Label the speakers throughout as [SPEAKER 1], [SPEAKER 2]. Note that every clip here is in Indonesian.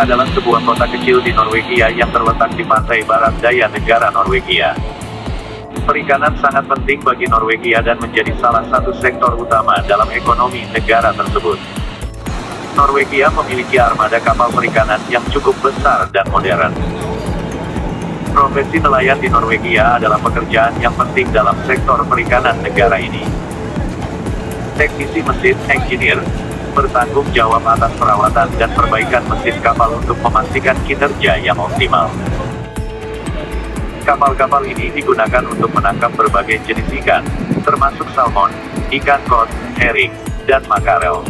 [SPEAKER 1] Adalah sebuah kota kecil di Norwegia yang terletak di pantai barat daya negara Norwegia. Perikanan sangat penting bagi Norwegia dan menjadi salah satu sektor utama dalam ekonomi negara tersebut. Norwegia memiliki armada kapal perikanan yang cukup besar dan modern. Profesi nelayan di Norwegia adalah pekerjaan yang penting dalam sektor perikanan negara ini. Teknisi mesin, engineer, bertanggung jawab atas perawatan dan perbaikan mesin kapal untuk memastikan kinerja yang optimal. Kapal-kapal ini digunakan untuk menangkap berbagai jenis ikan, termasuk salmon, ikan kod, herring, dan makarel.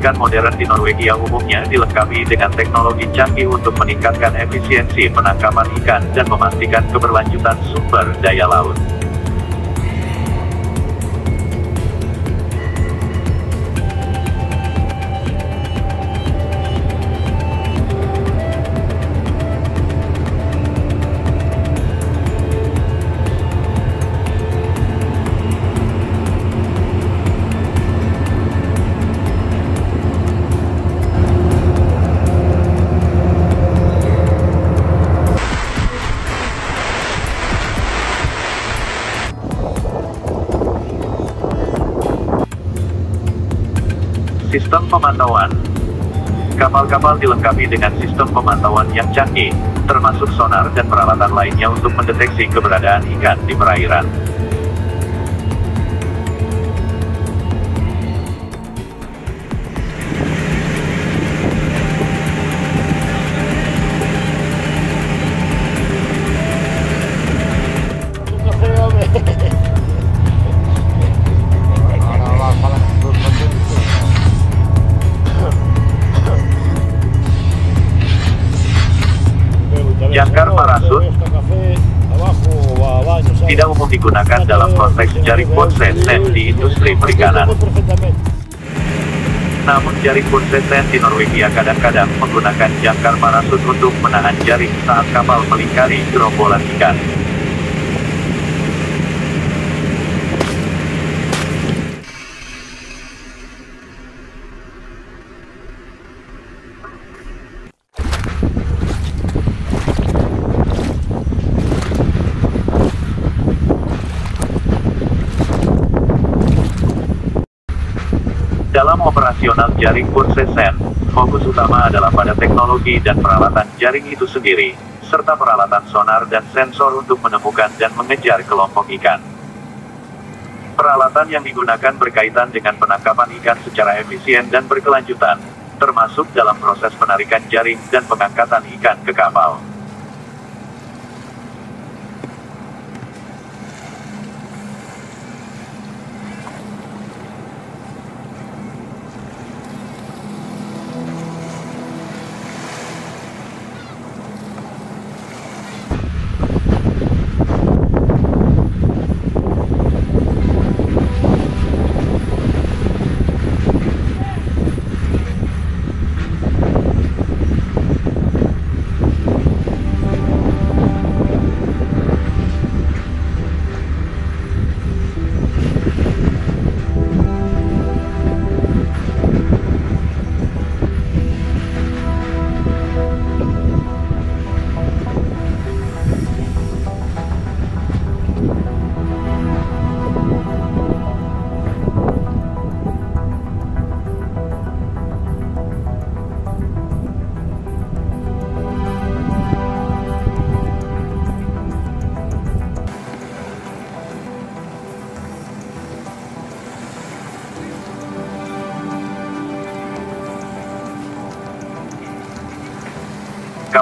[SPEAKER 1] Penangkap ikan modern di Norwegia umumnya dilengkapi dengan teknologi canggih untuk meningkatkan efisiensi penangkapan ikan dan memastikan keberlanjutan sumber daya laut. Kapal-kapal dilengkapi dengan sistem pemantauan yang canggih, termasuk sonar dan peralatan lainnya untuk mendeteksi keberadaan ikan di perairan. Konteks jaring bonsesen di industri perikanan. Namun jaring bonsesen di Norwegia kadang-kadang menggunakan jangkar parasut untuk menahan jaring saat kapal melingkari gerombolan ikan. Dalam operasional jaring Bursesen, fokus utama adalah pada teknologi dan peralatan jaring itu sendiri, serta peralatan sonar dan sensor untuk menemukan dan mengejar kelompok ikan. Peralatan yang digunakan berkaitan dengan penangkapan ikan secara efisien dan berkelanjutan, termasuk dalam proses penarikan jaring dan pengangkatan ikan ke kapal.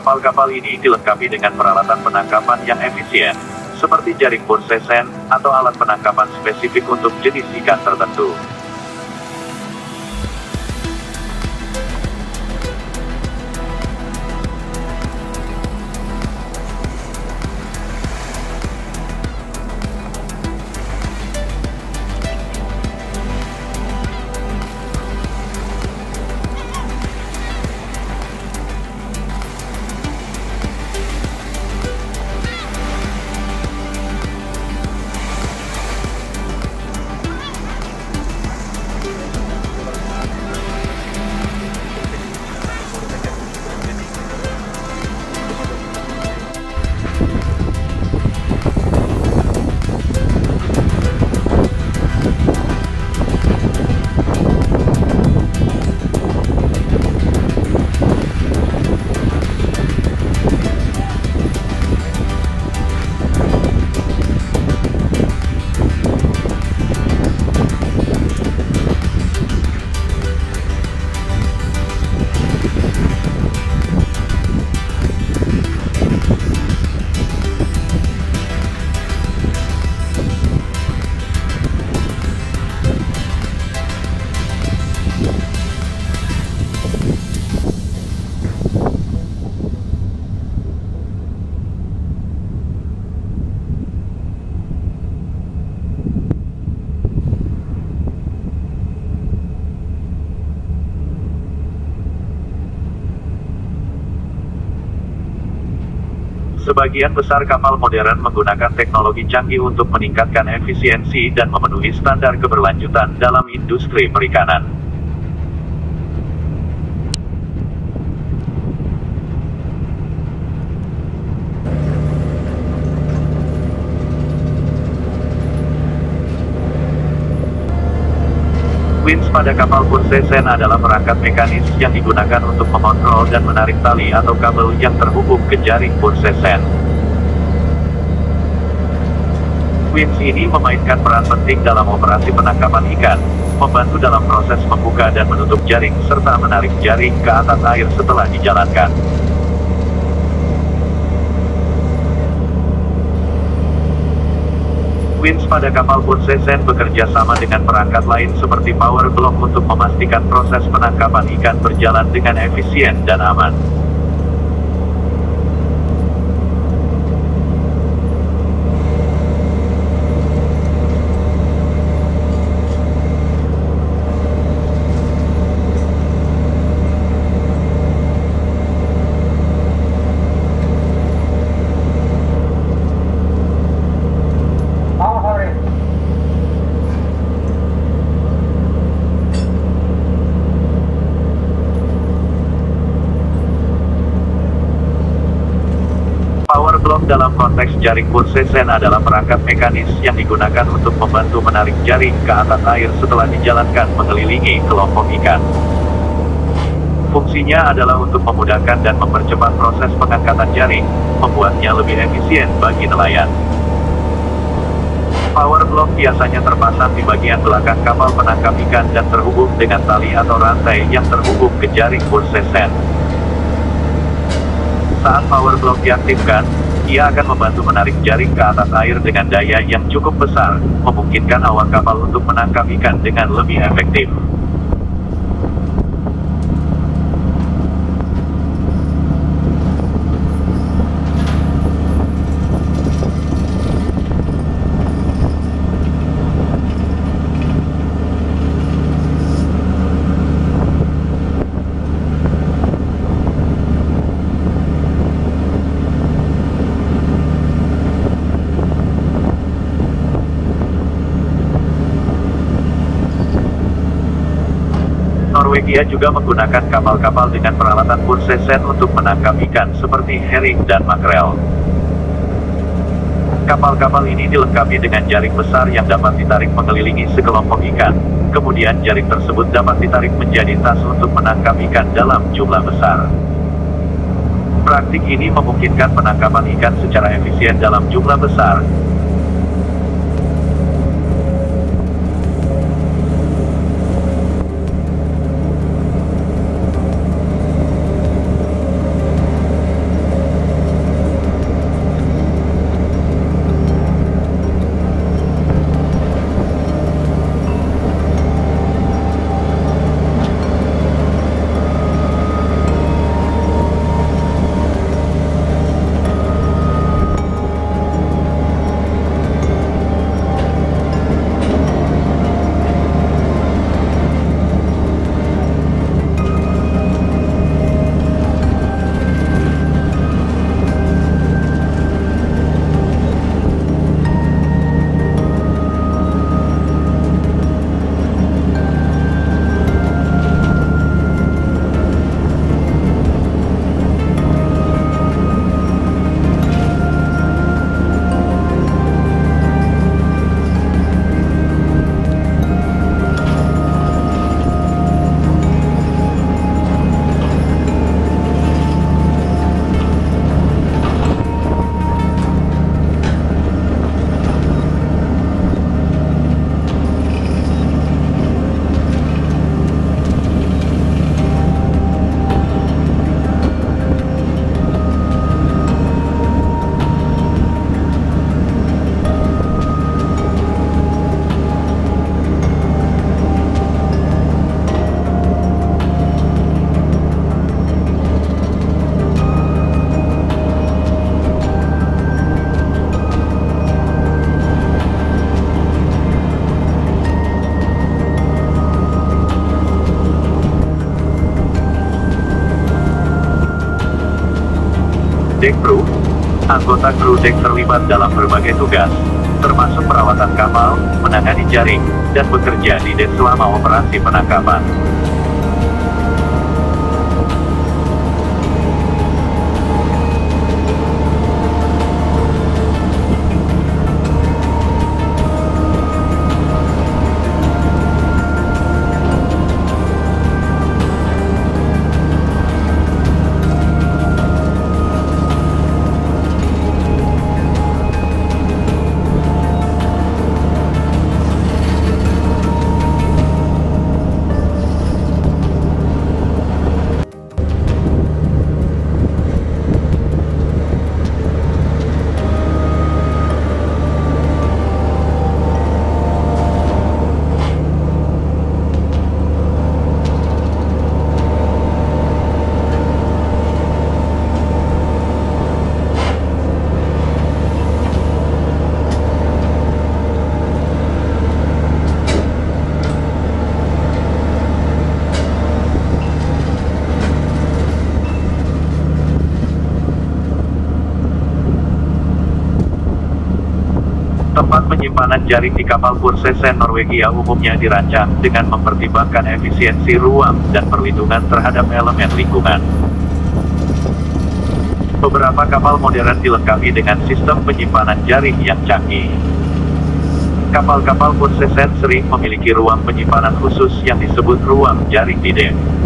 [SPEAKER 1] Kapal-kapal ini dilengkapi dengan peralatan penangkapan yang efisien, seperti jaring pursesen, atau alat penangkapan spesifik untuk jenis ikan tertentu. Sebagian besar kapal modern menggunakan teknologi canggih untuk meningkatkan efisiensi dan memenuhi standar keberlanjutan dalam industri perikanan. Winch pada kapal Pursesen adalah perangkat mekanis yang digunakan untuk mengontrol dan menarik tali atau kabel yang terhubung ke jaring Pursesen. Winch ini memainkan peran penting dalam operasi penangkapan ikan, membantu dalam proses membuka dan menutup jaring serta menarik jaring ke atas air setelah dijalankan. Winch pada kapal Punsesen bekerja sama dengan perangkat lain seperti power block untuk memastikan proses penangkapan ikan berjalan dengan efisien dan aman. dalam konteks jaring Pursesen adalah perangkat mekanis yang digunakan untuk membantu menarik jaring ke atas air setelah dijalankan mengelilingi kelompok ikan. Fungsinya adalah untuk memudahkan dan mempercepat proses pengangkatan jaring, membuatnya lebih efisien bagi nelayan. Power block biasanya terpasang di bagian belakang kapal penangkap ikan dan terhubung dengan tali atau rantai yang terhubung ke jaring Pursesen. Saat power block diaktifkan, ia akan membantu menarik jaring ke atas air dengan daya yang cukup besar, memungkinkan awak kapal untuk menangkap ikan dengan lebih efektif. Norwegia juga menggunakan kapal-kapal dengan peralatan pursesen untuk menangkap ikan seperti herring dan makrel. Kapal-kapal ini dilengkapi dengan jaring besar yang dapat ditarik mengelilingi sekelompok ikan. Kemudian jaring tersebut dapat ditarik menjadi tas untuk menangkap ikan dalam jumlah besar. Praktik ini memungkinkan penangkapan ikan secara efisien dalam jumlah besar, Anggota kru dek terlibat dalam berbagai tugas, termasuk perawatan kapal, menangani jaring, dan bekerja di dek selama operasi penangkapan. Penyimpanan jaring di kapal Bursesen Norwegia umumnya dirancang dengan mempertimbangkan efisiensi ruang dan perlindungan terhadap elemen lingkungan. Beberapa kapal modern dilengkapi dengan sistem penyimpanan jaring yang canggih. Kapal-kapal Bursesen sering memiliki ruang penyimpanan khusus yang disebut ruang jaring di dek.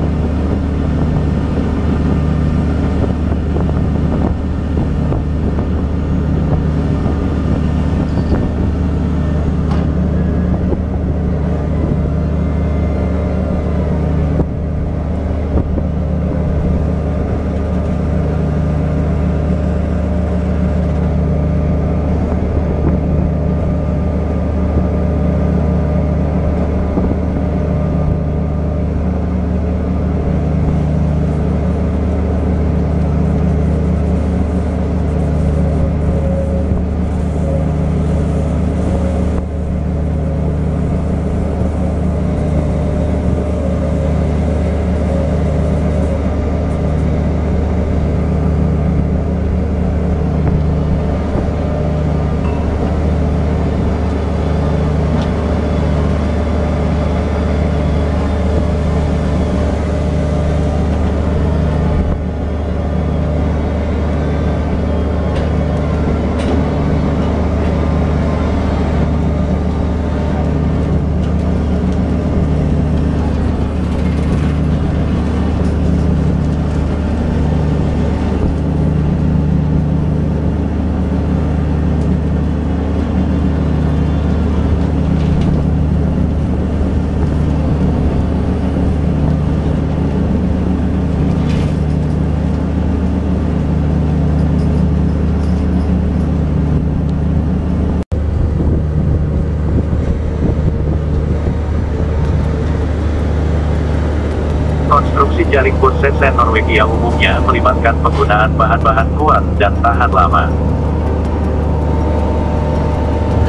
[SPEAKER 1] Jaring Bursesen Norwegia umumnya melibatkan penggunaan bahan-bahan kuat dan tahan lama.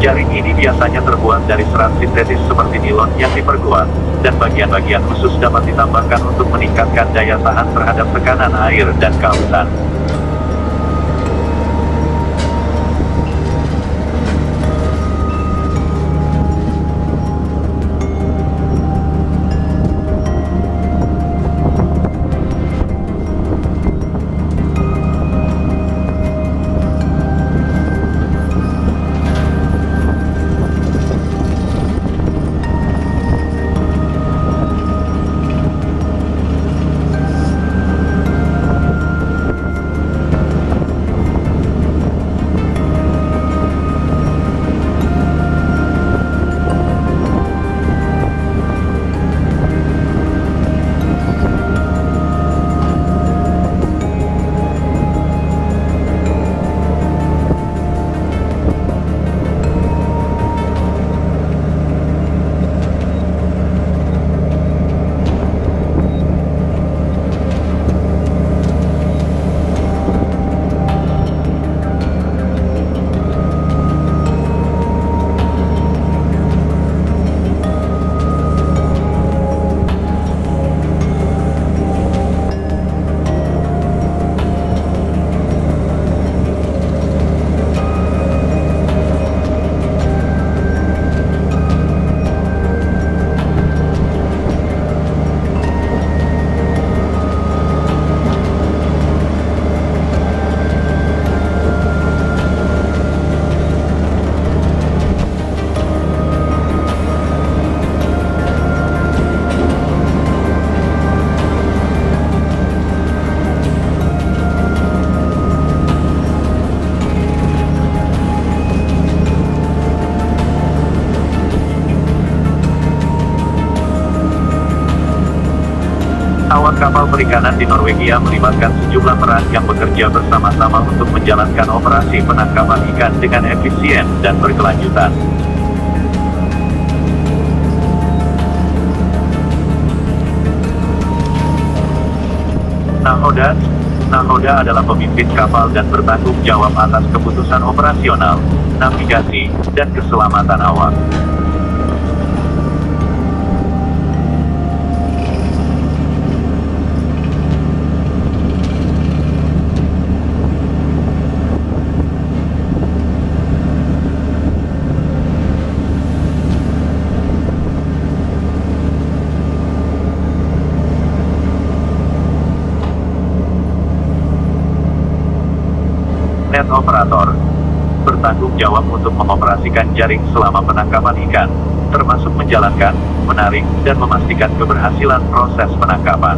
[SPEAKER 1] Jaring ini biasanya terbuat dari serat sintetis seperti nilon yang diperkuat, dan bagian-bagian khusus dapat ditambahkan untuk meningkatkan daya tahan terhadap tekanan air dan kausan. Perikanan di Norwegia melibatkan sejumlah peran yang bekerja bersama-sama untuk menjalankan operasi penangkapan ikan dengan efisien dan berkelanjutan. Nahoda Nahoda adalah pemimpin kapal dan bertanggung jawab atas keputusan operasional, navigasi, dan keselamatan awak. Operator bertanggung jawab untuk mengoperasikan jaring selama penangkapan ikan, termasuk menjalankan, menarik, dan memastikan keberhasilan proses penangkapan.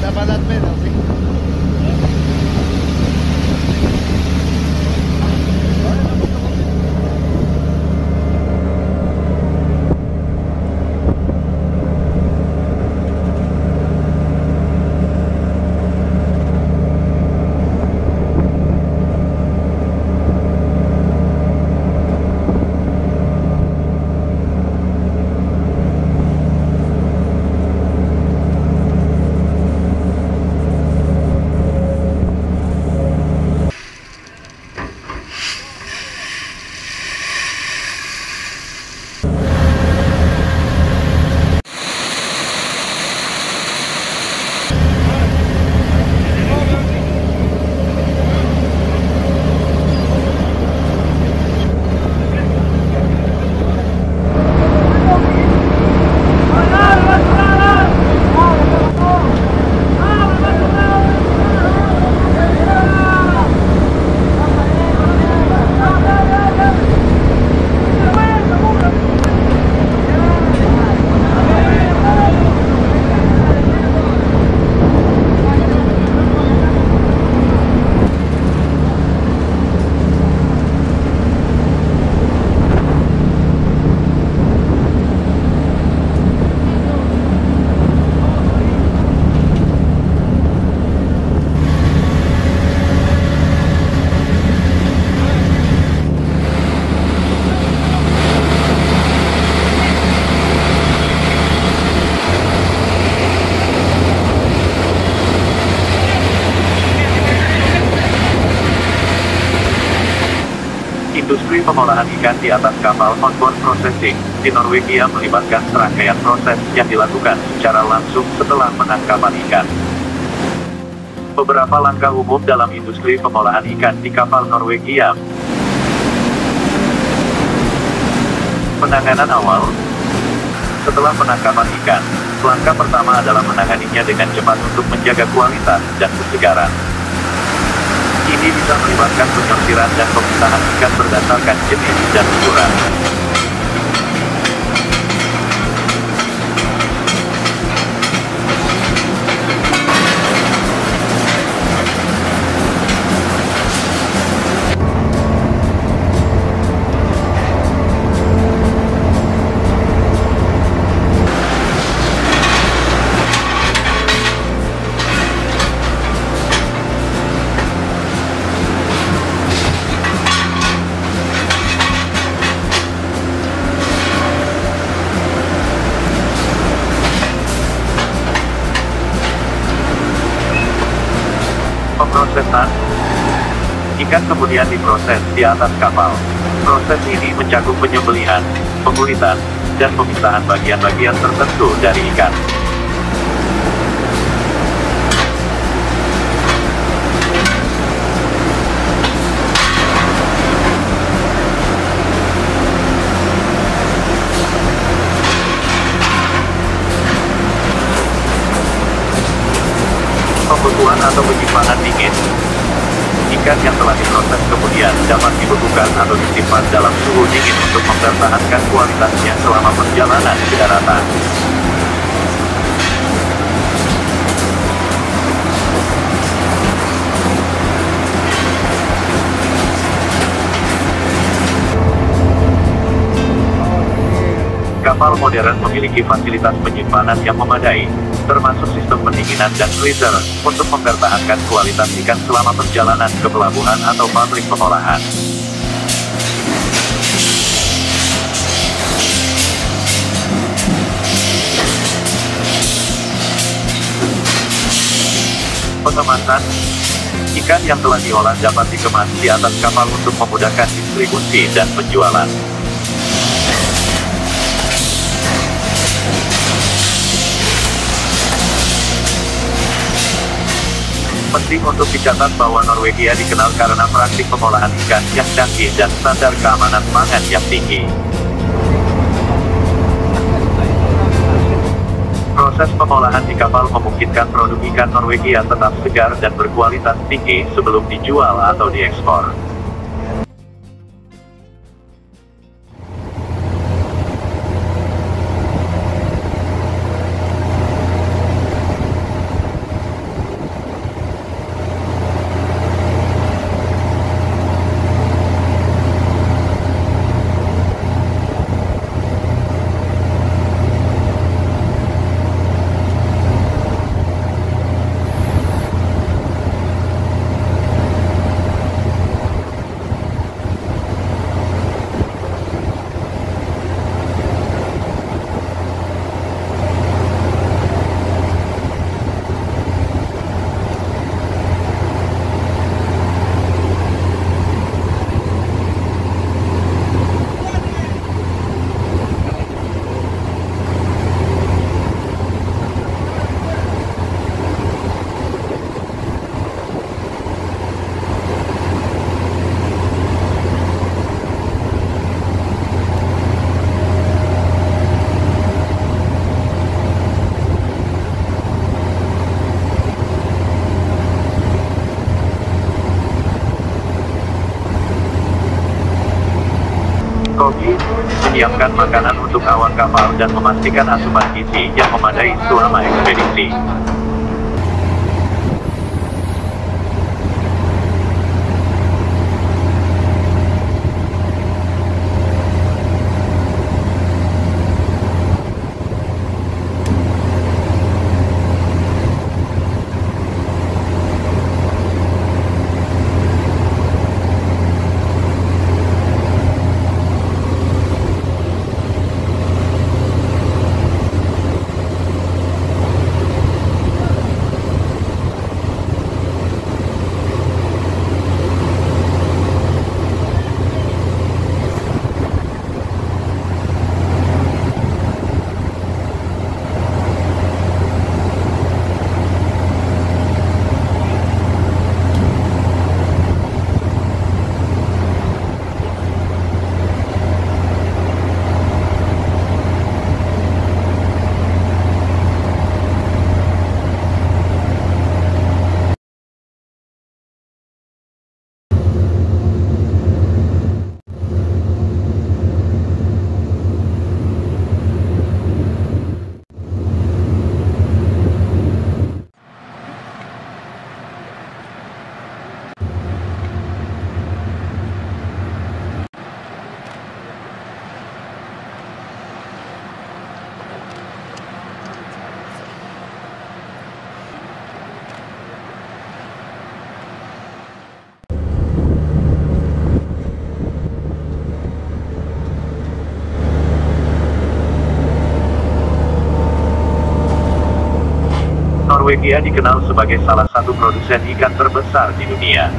[SPEAKER 2] Dapat men, okay.
[SPEAKER 1] Di atas kapal onboard processing di Norwegia melibatkan serangkaian proses yang dilakukan secara langsung setelah penangkapan ikan. Beberapa langkah umum dalam industri pengolahan ikan di kapal Norwegia. Penanganan awal Setelah penangkapan ikan, langkah pertama adalah menanganinya dengan cepat untuk menjaga kualitas dan kesegaran. Ini bisa melibatkan penyortiran dan pemisahan ikan berdasarkan jenis dan ukuran. Kemudian diproses di atas kapal. Proses ini mencakup penyembelihan, pengulitan, dan pemisahan bagian-bagian tertentu dari ikan. Pembekuan atau penyimpanan dingin. Ikan yang telah diproses kemudian dapat dibekukan atau disimpan dalam suhu dingin untuk mempertahankan kualitasnya selama perjalanan ke daratan. Kapal modern memiliki fasilitas penyimpanan yang memadai, termasuk sistem pendinginan dan freezer, untuk mempertahankan kualitas ikan selama perjalanan ke pelabuhan atau pabrik pengolahan. Pengemasan Ikan yang telah diolah dapat dikemas di atas kapal untuk memudahkan distribusi dan penjualan. Penting untuk dicatat bahwa Norwegia dikenal karena praktik pengolahan ikan yang canggih dan standar keamanan pangan yang tinggi. Proses pengolahan di kapal memungkinkan produk ikan Norwegia tetap segar dan berkualitas tinggi sebelum dijual atau diekspor. Menyiapkan makanan untuk awak kapal dan memastikan asupan gizi yang memadai selama ekspedisi. Norwegia dikenal sebagai salah satu produsen ikan terbesar di dunia.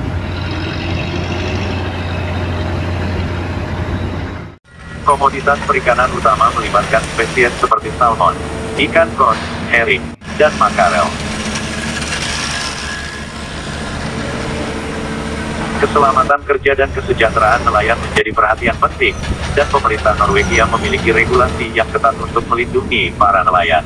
[SPEAKER 1] Komoditas perikanan utama melibatkan spesies seperti salmon, ikan koi, herring, dan makarel. Keselamatan kerja dan kesejahteraan nelayan menjadi perhatian penting, dan pemerintah Norwegia memiliki regulasi yang ketat untuk melindungi para nelayan.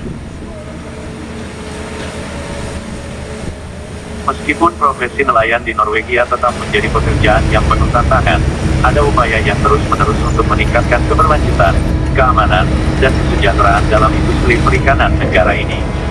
[SPEAKER 1] Meskipun profesi nelayan di Norwegia tetap menjadi pekerjaan yang penuh tantangan, ada upaya yang terus-menerus untuk meningkatkan keberlanjutan, keamanan, dan kesejahteraan dalam industri perikanan negara ini.